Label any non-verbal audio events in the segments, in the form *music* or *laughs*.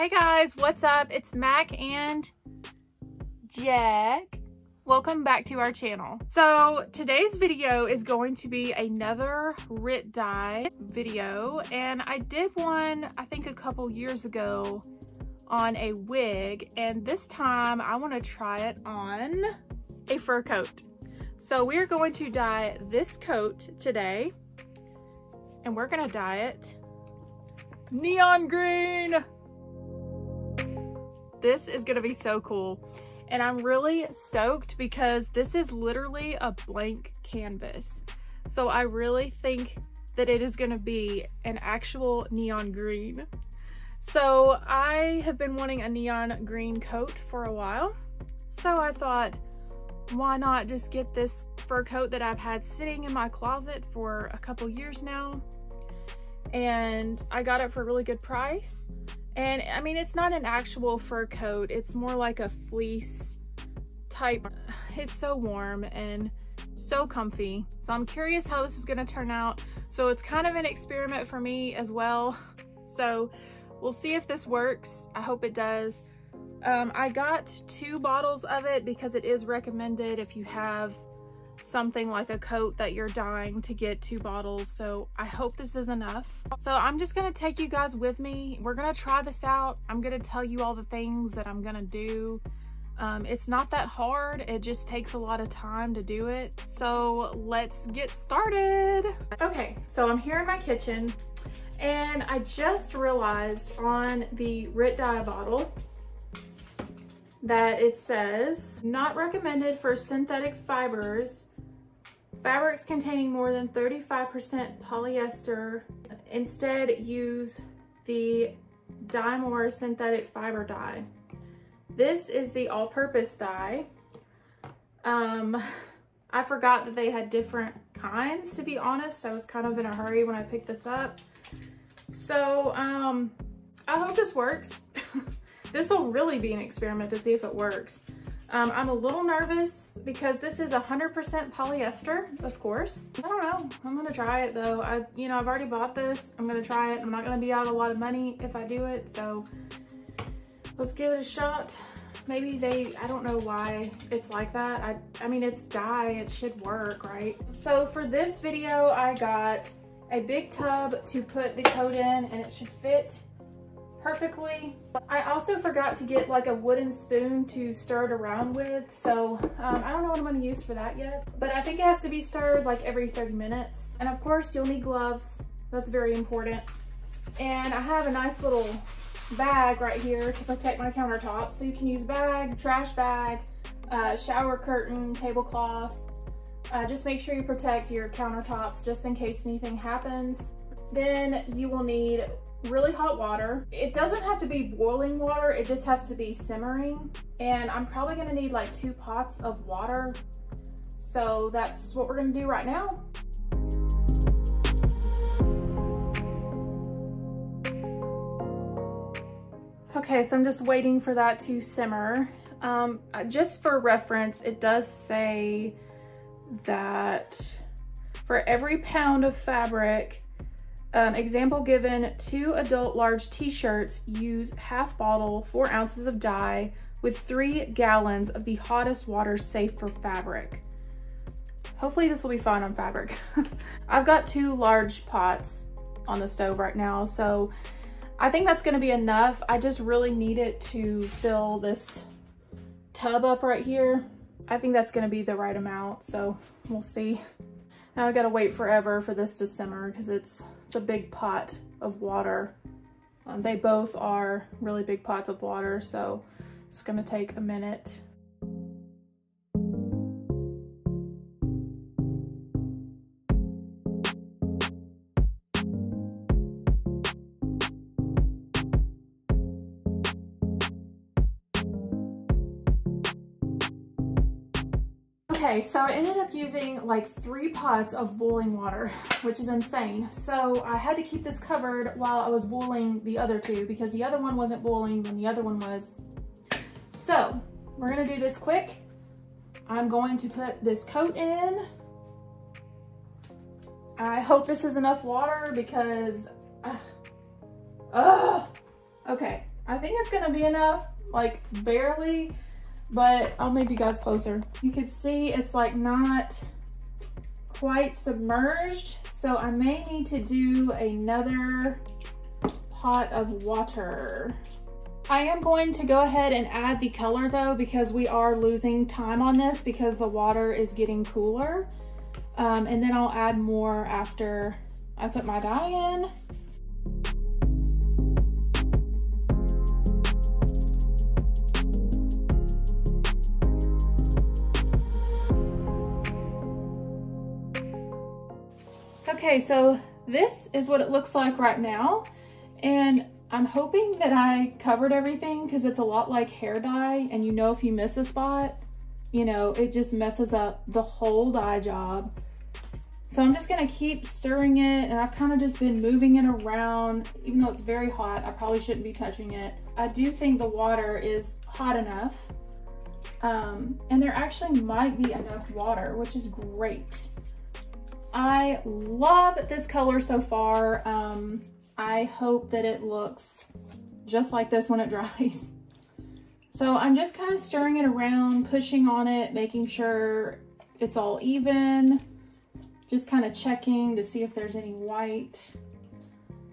Hey guys, what's up? It's Mac and Jack. Welcome back to our channel. So today's video is going to be another RIT dye video and I did one I think a couple years ago on a wig and this time I want to try it on a fur coat. So we're going to dye this coat today and we're going to dye it neon green. This is to be so cool and I'm really stoked because this is literally a blank canvas. So I really think that it is to be an actual neon green. So I have been wanting a neon green coat for a while. So I thought, why not just get this fur coat that I've had sitting in my closet for a couple years now. And I got it for a really good price. And I mean, it's not an actual fur coat. It's more like a fleece type. It's so warm and so comfy. So I'm curious how this is gonna turn out. So it's kind of an experiment for me as well. So we'll see if this works. I hope it does. Um, I got two bottles of it because it is recommended if you have something like a coat that you're dying to get two bottles. So I hope this is enough. So I'm just gonna take you guys with me. We're gonna try this out. I'm gonna tell you all the things that I'm gonna do. Um, it's not that hard, it just takes a lot of time to do it. So let's get started. Okay, so I'm here in my kitchen and I just realized on the RIT dye bottle that it says not recommended for synthetic fibers fabrics containing more than 35% polyester instead use the Dye-More synthetic fiber dye this is the all-purpose dye. Um, I forgot that they had different kinds, to be honest. I was kind of in a hurry when I picked this up. So, um, I hope this works. *laughs* this will really be an experiment to see if it works. Um, I'm a little nervous because this is 100% polyester, of course. I don't know. I'm gonna try it though. I, you know, I've already bought this. I'm gonna try it. I'm not gonna be out a lot of money if I do it. So let's give it a shot. Maybe they, I don't know why it's like that. I, I mean, it's dye, it should work, right? So for this video, I got a big tub to put the coat in and it should fit perfectly. I also forgot to get like a wooden spoon to stir it around with. So um, I don't know what I'm gonna use for that yet, but I think it has to be stirred like every 30 minutes. And of course you'll need gloves. That's very important. And I have a nice little bag right here to protect my countertops. So you can use bag, trash bag, uh, shower curtain, tablecloth. Uh, just make sure you protect your countertops just in case anything happens. Then you will need really hot water. It doesn't have to be boiling water, it just has to be simmering. And I'm probably gonna need like two pots of water. So that's what we're gonna do right now. Okay, so I'm just waiting for that to simmer. Um, just for reference, it does say that for every pound of fabric, um, example given, two adult large t-shirts use half bottle, four ounces of dye with three gallons of the hottest water safe for fabric. Hopefully this will be fine on fabric. *laughs* I've got two large pots on the stove right now, so I think that's gonna be enough. I just really need it to fill this tub up right here. I think that's gonna be the right amount, so we'll see. Now I gotta wait forever for this to simmer because it's, it's a big pot of water. Um, they both are really big pots of water, so it's gonna take a minute. Okay, so I ended up using like three pots of boiling water, which is insane. So I had to keep this covered while I was boiling the other two because the other one wasn't boiling when the other one was. So we're gonna do this quick. I'm going to put this coat in. I hope this is enough water because, uh, uh, okay, I think it's gonna be enough, like barely, but I'll move you guys closer. You can see it's like not quite submerged, so I may need to do another pot of water. I am going to go ahead and add the color though because we are losing time on this because the water is getting cooler. Um, and then I'll add more after I put my dye in. Okay, so this is what it looks like right now. And I'm hoping that I covered everything because it's a lot like hair dye and you know if you miss a spot, you know, it just messes up the whole dye job. So I'm just gonna keep stirring it and I've kind of just been moving it around. Even though it's very hot, I probably shouldn't be touching it. I do think the water is hot enough. Um, and there actually might be enough water, which is great. I love this color so far. Um, I hope that it looks just like this when it *laughs* dries. So I'm just kind of stirring it around, pushing on it, making sure it's all even. Just kind of checking to see if there's any white.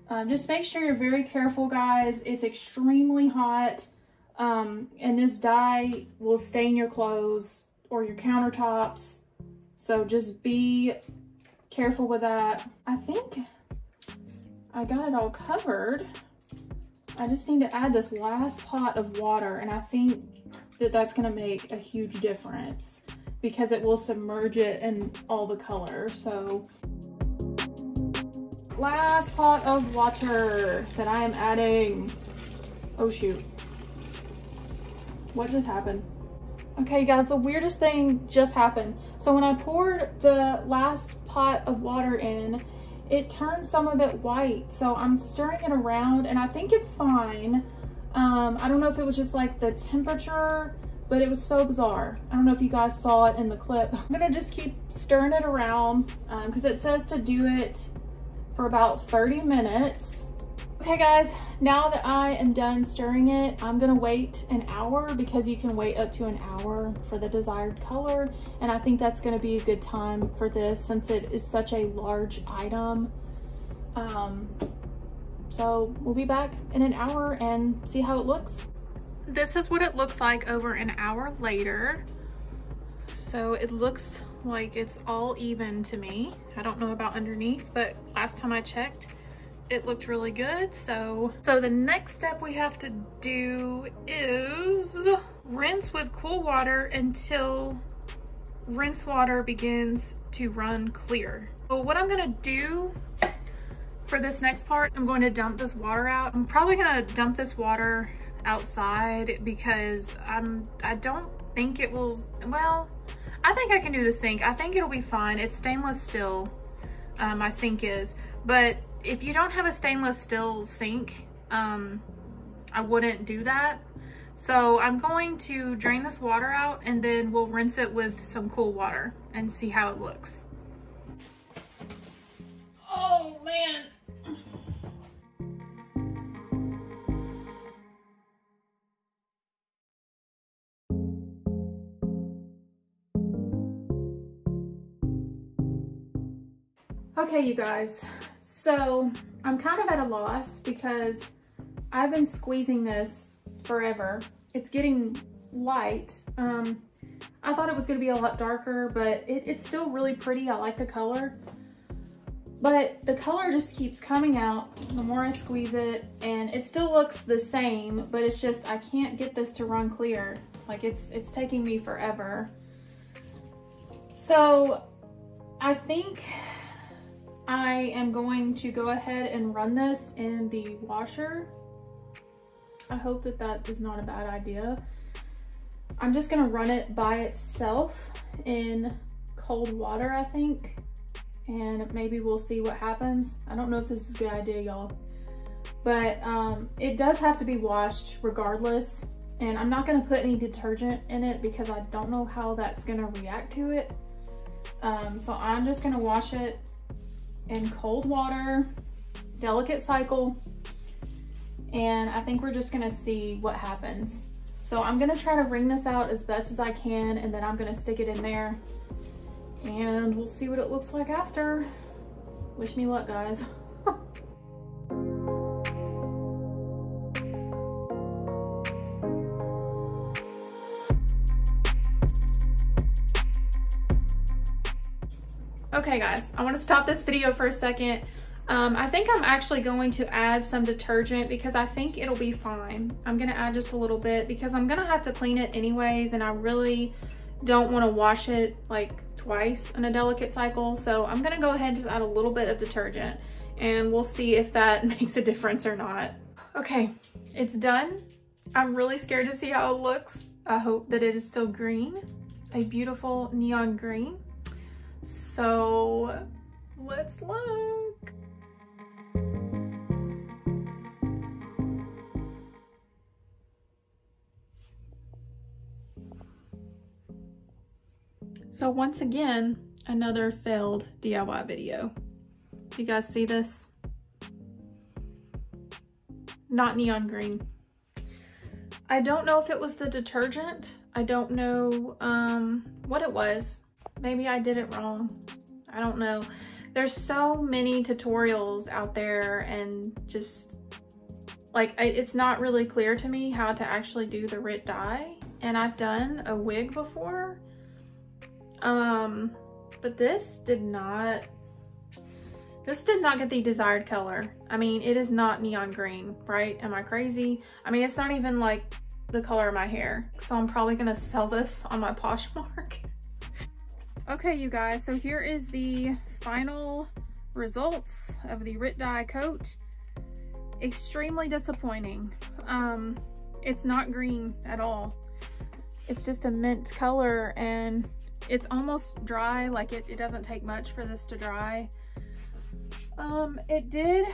Um, just make sure you're very careful, guys. It's extremely hot. Um, and this dye will stain your clothes or your countertops. So just be careful with that. I think I got it all covered. I just need to add this last pot of water and I think that that's gonna make a huge difference because it will submerge it in all the color. So last pot of water that I am adding. Oh shoot. What just happened? Okay guys, the weirdest thing just happened. So when I poured the last pot of water in, it turned some of it white. So I'm stirring it around and I think it's fine. Um, I don't know if it was just like the temperature, but it was so bizarre. I don't know if you guys saw it in the clip. *laughs* I'm gonna just keep stirring it around because um, it says to do it for about 30 minutes. Okay guys, now that I am done stirring it, I'm gonna wait an hour because you can wait up to an hour for the desired color. And I think that's gonna be a good time for this since it is such a large item. Um, so we'll be back in an hour and see how it looks. This is what it looks like over an hour later. So it looks like it's all even to me. I don't know about underneath, but last time I checked, it looked really good. So, so the next step we have to do is rinse with cool water until rinse water begins to run clear. So what I'm gonna do for this next part, I'm going to dump this water out. I'm probably gonna dump this water outside because I'm, I don't think it will, well, I think I can do the sink. I think it'll be fine. It's stainless steel, uh, my sink is, but if you don't have a stainless steel sink, um, I wouldn't do that. So I'm going to drain this water out and then we'll rinse it with some cool water and see how it looks. Oh man. Okay, you guys, so I'm kind of at a loss because I've been squeezing this forever. It's getting light. Um, I thought it was gonna be a lot darker, but it, it's still really pretty. I like the color. But the color just keeps coming out the more I squeeze it and it still looks the same, but it's just, I can't get this to run clear. Like it's, it's taking me forever. So I think I am going to go ahead and run this in the washer. I hope that that is not a bad idea. I'm just gonna run it by itself in cold water, I think. And maybe we'll see what happens. I don't know if this is a good idea, y'all. But um, it does have to be washed regardless. And I'm not gonna put any detergent in it because I don't know how that's gonna react to it. Um, so I'm just gonna wash it in cold water, delicate cycle, and I think we're just gonna see what happens. So I'm gonna try to wring this out as best as I can and then I'm gonna stick it in there and we'll see what it looks like after. Wish me luck, guys. *laughs* Okay guys, I wanna stop this video for a second. Um, I think I'm actually going to add some detergent because I think it'll be fine. I'm gonna add just a little bit because I'm gonna have to clean it anyways and I really don't wanna wash it like twice in a delicate cycle. So I'm gonna go ahead and just add a little bit of detergent and we'll see if that *laughs* makes a difference or not. Okay, it's done. I'm really scared to see how it looks. I hope that it is still green, a beautiful neon green. So let's look. So once again, another failed DIY video. Do you guys see this? Not neon green. I don't know if it was the detergent. I don't know um, what it was. Maybe I did it wrong. I don't know. There's so many tutorials out there and just like it's not really clear to me how to actually do the RIT dye. And I've done a wig before. Um, but this did not, this did not get the desired color. I mean, it is not neon green, right? Am I crazy? I mean, it's not even like the color of my hair. So I'm probably gonna sell this on my *laughs* Poshmark. Okay, you guys, so here is the final results of the RIT dye coat. Extremely disappointing. Um, it's not green at all. It's just a mint color and it's almost dry, like it, it doesn't take much for this to dry. Um, it did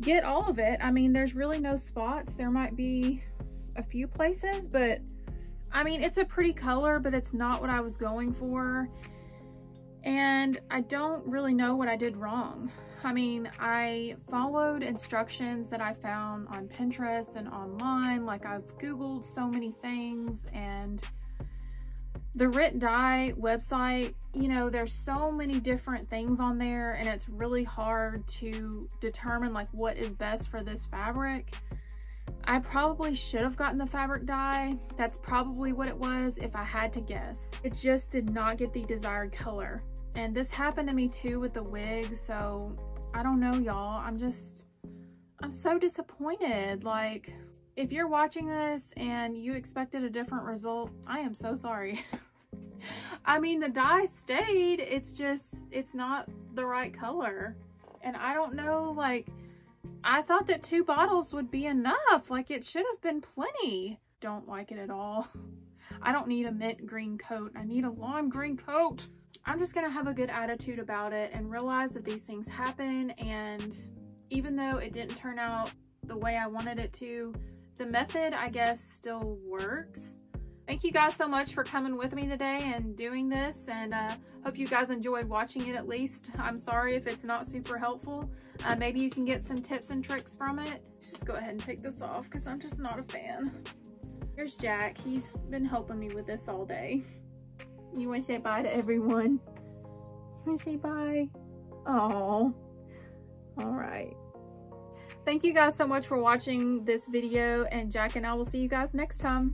get all of it. I mean, there's really no spots. There might be a few places, but I mean, it's a pretty color, but it's not what I was going for. And I don't really know what I did wrong. I mean, I followed instructions that I found on Pinterest and online. Like I've Googled so many things and the RIT Dye website, you know, there's so many different things on there and it's really hard to determine like what is best for this fabric. I probably should have gotten the fabric dye. That's probably what it was if I had to guess. It just did not get the desired color. And this happened to me too with the wig, so I don't know y'all. I'm just, I'm so disappointed. Like, if you're watching this and you expected a different result, I am so sorry. *laughs* I mean, the dye stayed. It's just, it's not the right color. And I don't know, like, I thought that two bottles would be enough. Like it should have been plenty. Don't like it at all. *laughs* I don't need a mint green coat. I need a lime green coat. I'm just gonna have a good attitude about it and realize that these things happen and even though it didn't turn out the way I wanted it to, the method I guess still works. Thank you guys so much for coming with me today and doing this and uh, hope you guys enjoyed watching it at least. I'm sorry if it's not super helpful. Uh, maybe you can get some tips and tricks from it. Let's just go ahead and take this off because I'm just not a fan. Here's Jack. He's been helping me with this all day. You want to say bye to everyone? You want to say bye? Oh, all right. Thank you guys so much for watching this video and Jack and I will see you guys next time.